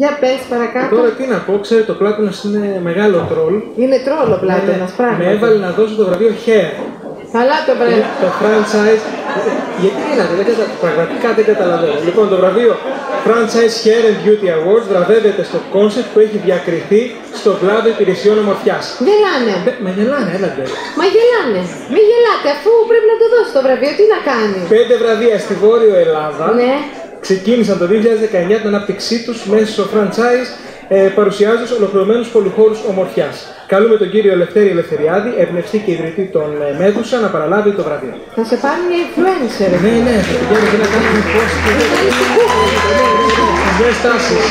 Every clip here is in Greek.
Για πες παρακάτω. Τώρα τι να πω, ξέρετε, ο Πλάτωνας είναι μεγάλο τρόλ. Είναι τρόλο πλάτωνας, Με πράγματι. έβαλε να δώσω το βραβείο Hair. Καλά το βρε. Το franchise. Γιατί είναι αυτό, δεν κατα... πραγματικά δεν καταλαβαίνω. Λοιπόν, το βραβείο Franchise Hair and Beauty Awards βραβεύεται στο concept που έχει διακριθεί στον κλάδο υπηρεσιών ομορφιάς. Γελάνε. Με γελάνε, έλατε. Μα γελάνε. Μην γελάτε, αφού πρέπει να το δώσει το βραβείο, τι να κάνει; Πέντε βραβεία στη Βόρειο Ελλάδα. Ναι. Ξεκίνησαν το 2019 την ανάπτυξή του μέσα στο franchise ε, παρουσιάζοντα ολοκληρωμένου πολυχώρου ομορφιά. Καλούμε τον κύριο Ελευθέρη Ελευθεριάδη, εμπνευστή και ιδρυτή των ε, Μέδουσα, να παραλάβει το βραβείο. Θα σε πάρουν για influencer. Ναι, ναι, θα πηγαίνω και να κάνουμε πώς και δεν στάσεις.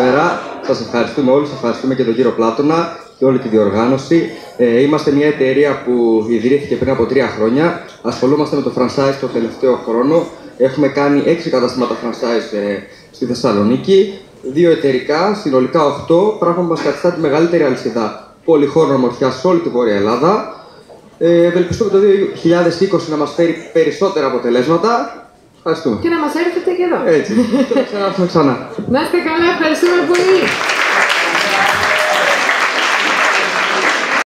Καλησπέρα. Σας ευχαριστούμε όλου. Ευχαριστούμε και τον κύριο Πλάτωνα και όλη τη διοργάνωση. Ε, είμαστε μια εταιρεία που ιδρύθηκε πριν από τρία χρόνια. Ασχολούμαστε με το franchise το τελευταίο χρόνο. Έχουμε κάνει έξι καταστήματα franchise ε, στη Θεσσαλονίκη. Δύο εταιρικά, συνολικά 8, πράγμα που μας καθιστά τη μεγαλύτερη αλυσίδα πολυχώρων ομορφιά σε όλη τη Βόρεια Ελλάδα. Ε, ευελπιστούμε το 2020 να μας φέρει περισσότερα αποτελέσματα. Ευχαριστούμε. Και να μας έρθετε και εδώ. Έτσι. Και να ξανάρθουμε ξανά. Να είστε καλά, ευχαριστούμε πολύ.